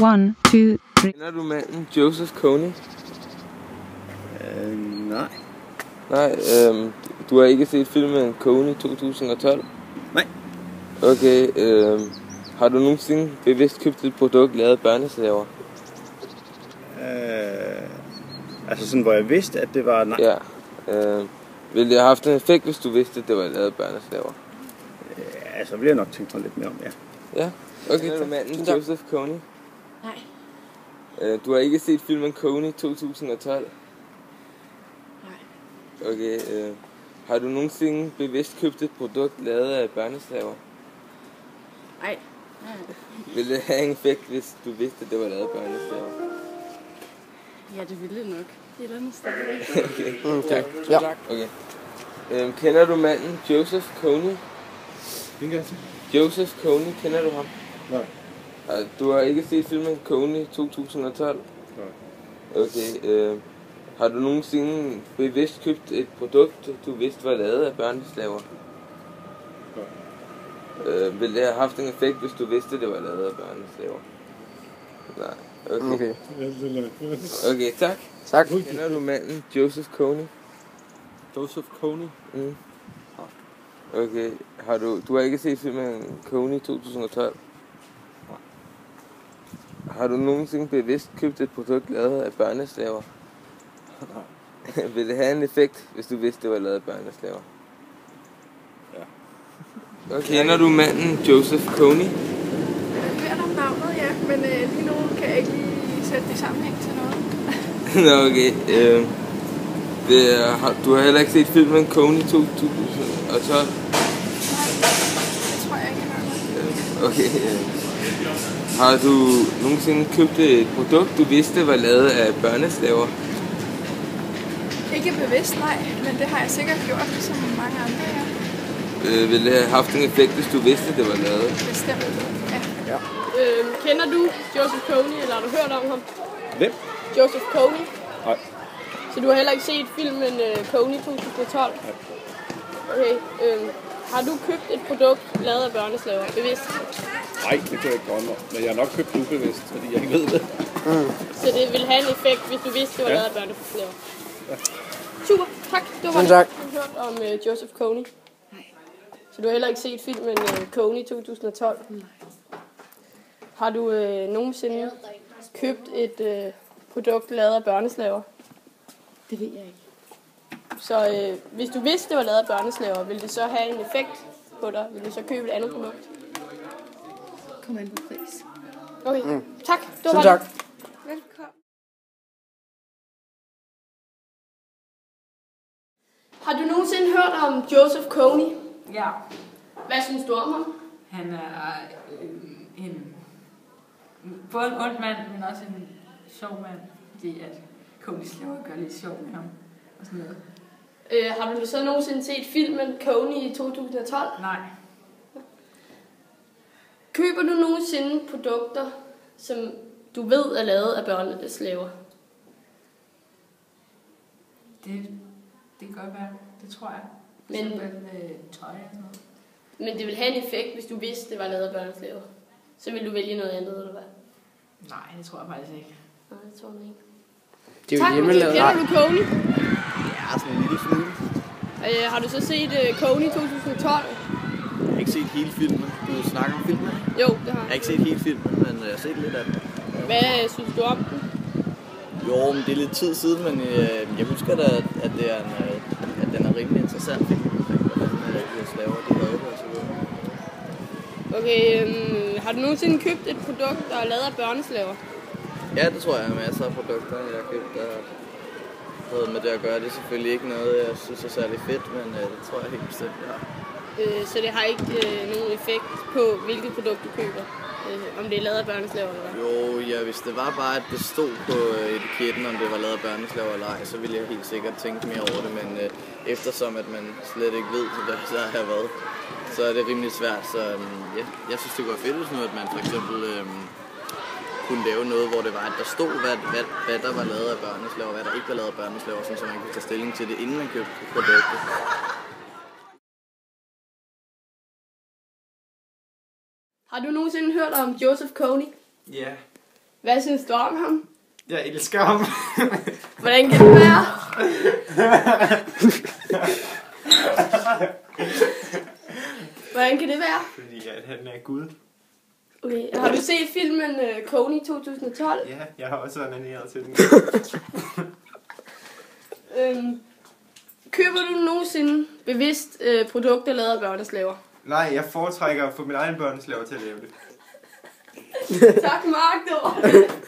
One, two, three. Kender du manden Joseph Kony? Øh, nej. Nej, øhm, du har ikke set filmen Kony 2012? Nej. Okay, øhm, har du nogensinde bevidst købt et produkt lavet af børneslaver? Øh, altså sådan, hvor jeg vidste, at det var... Nej. Ja. Øhm, ville det have haft en effekt, hvis du vidste, at det var lavet af børneslaver? Ja, så bliver jeg nok tænke mig lidt mere om, ja. Ja. Okay, Kender du manden. Joseph Kony? Nej. Øh, du har ikke set filmen Kony 2012? Nej. Okay, øh, har du nogensinde bevidst købt et produkt lavet af børneslaver? Nej. Vil det have en effekt, hvis du vidste, at det var lavet af børneslaver? Ja, det ville det nok. Et eller andet sted. okay. Okay. Ja. okay. Øhm, kender du manden Joseph Kony? Hvilken Joseph Kony, kender du ham? Nej. Ah, Du har ikke set filmen Kony 2012? Nej. Okay, øh, har du nogensinde bevidst købt et produkt, du vidste var lavet af børneslaver? Øh, vil det have haft en effekt, hvis du vidste, det var lavet af børneslaver? Nej. Okay. Okay. Okay, tak. Tak. Kender du manden Joseph Kony? Joseph Kony? Mm. Okay, har du, du har ikke set filmen Kony 2012? Har du nogensinde bevidst købt et produkt lavet af børneslaver? Nej. Vil det have en effekt, hvis du vidste, det var lavet af børneslaver? Ja. Okay. Kender du manden Joseph Kony? Jeg har hørt om navnet, ja, men øh, lige nu kan jeg ikke lige sætte det i sammenhæng til noget. Nå, okay. Øh, det er, har, du har heller ikke set filmen Kony 2012? Nej, det tror jeg ikke, jeg har. Okay. øh. Har du nogensinde købt et produkt, du vidste var lavet af børneslaver? Ikke bevidst, nej, men det har jeg sikkert gjort, som mange andre, ja. Øh, ville det have haft en effekt, hvis du vidste, det var lavet? Bestemt, ja. Øhm, kender du Joseph Kony, eller har du hørt om ham? Hvem? Joseph Kony? Nej. Så du har heller ikke set filmen øh, Kony 2012? Okay, øhm, har du købt et produkt lavet af børneslaver, bevidst? Nej, det kan jeg ikke drømme om. Men jeg har nok købt det ubevidst, fordi jeg ikke ved det. Så det vil have en effekt, hvis du vidste, det var Ja. lavet af børneslaver? Super, tak. Det var Selv det, tak. du har hørt om øh, Joseph Kony. Så du har heller ikke set filmen øh, Kony 2012? Nej. Har du øh, nogensinde købt et øh, produkt lavet af børneslaver? Det ved jeg ikke. Så øh, hvis du vidste, det var lavet af børneslaver, ville det så have en effekt på dig? Vil du så købe et andet produkt? Kom an på pris. Okay, mm. tak. Det var Selv tak. det. Velkommen. Har du nogensinde hørt om Joseph Kony? Ja, Hvad synes du om ham? han er øh, en både en ond mand, men også en sjov mand, fordi at Konys laver gør lidt sjov med ham og sådan noget. Øh, har du så nogensinde set filmen Kony i 2012? Nej, Køber du nogensinde produkter, som du ved er lavet af børneslaver? det, det kan godt være, det tror jeg. For Men- eksempel øh, tøj og sådan noget. Men det vil have en effekt, hvis du vidste, det var lavet af børneslaver. Så vil du vælge noget andet, eller hvad? Nej, det tror jeg faktisk ikke. Nej, det tror jeg ikke. Det er jo Tak, hjemmelavet. Kender du Kony? Ja, sådan en lille smule. Øh, har du så set øh, Kony 2012? Jeg har ikke set hele filmen. Du snakker om filmen. Jo, det har Jeg har jeg. ikke set hele filmen, men jeg har set lidt af den. Hvad øh, synes du om den? Jo, men det er lidt tid siden, men øh, jeg husker da, at, det er en, øh, at den er rimelig interessant. Hvordan øh, de havde det og så videre. Okay, øhm, har du nogensinde købt et produkt, der er lavet af børneslaver? Ja, det tror jeg er masser af produkter, jeg har købt, der havde med det at gøre. Det er selvfølgelig ikke noget, jeg synes er særlig fedt, men øh, det tror jeg helt bestemt, jeg har. Øh, så det har ikke øh, nogen effekt på, hvilket produkt du køber? Øh, om det er lavet af børneslaver eller hvad? Jo, ja, hvis det var bare, at det stod på øh, etiketten, om det var lavet af børneslaver eller ej, så ville jeg helt sikkert tænke mere over det, men øh, eftersom at man slet ikke ved, hvad der har været, så er det rimelig svært, så øh, ja, jeg synes, det kunne være fedt, hvis nu, at man for eksempel øh, kunne lave noget, hvor det var, at der stod, hvad, hvad, hvad der var lavet af børneslaver, og hvad der ikke var lavet af børneslaver, så man kunne tage stilling til det, inden man købte produktet. Har du nogensinde hørt om Joseph Kony? Ja, Hvad synes du om ham? Jeg elsker ham. Hvordan kan det være? Hvordan kan det være? Fordi at han er Gud. Okay, har du set filmen uh, Coney 2012? Ja, jeg har også onaneret til den. Øhm, køber du nogensinde bevidst uh, produkter lavet af børneslaver? Nej, jeg foretrækker at få min egen børneslaver til at lave det. tak, Mark.